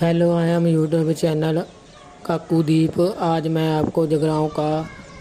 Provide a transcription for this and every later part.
Hello I am YouTube channel Kakudeep आज मैं आपको जगराओं का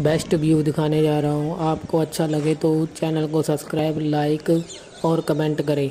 बेस्ट व्यू दिखाने जा रहा हूँ। आपको अच्छा लगे तो चैनल को सब्सक्राइब लाइक और कमेंट करें।